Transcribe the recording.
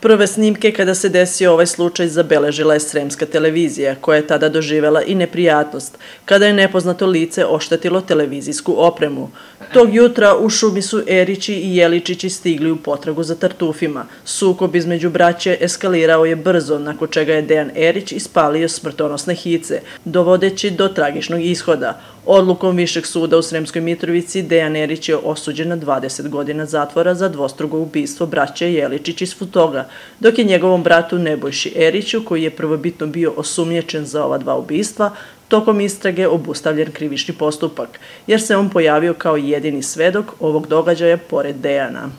Prve snimke kada se desio ovaj slučaj zabeležila je Sremska televizija, koja je tada doživela i neprijatnost, kada je nepoznato lice oštetilo televizijsku opremu. Tog jutra u šumi su Erići i Jeličići stigli u potragu za tartufima. Sukob između braće eskalirao je brzo, nakon čega je Dejan Erić ispalio smrtonosne hice, dovodeći do tragičnog ishoda. Odlukom Višeg suda u Sremskoj Mitrovici Dejan Erić je osuđen na 20 godina zatvora za dvostrugo ubistvo braće Jeličić iz Futoga, dok je njegovom bratu Nebojši Eriću, koji je prvobitno bio osumnječen za ova dva ubistva, tokom istrage obustavljen krivični postupak, jer se on pojavio kao jedini svedok ovog događaja pored Dejana.